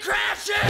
crashing!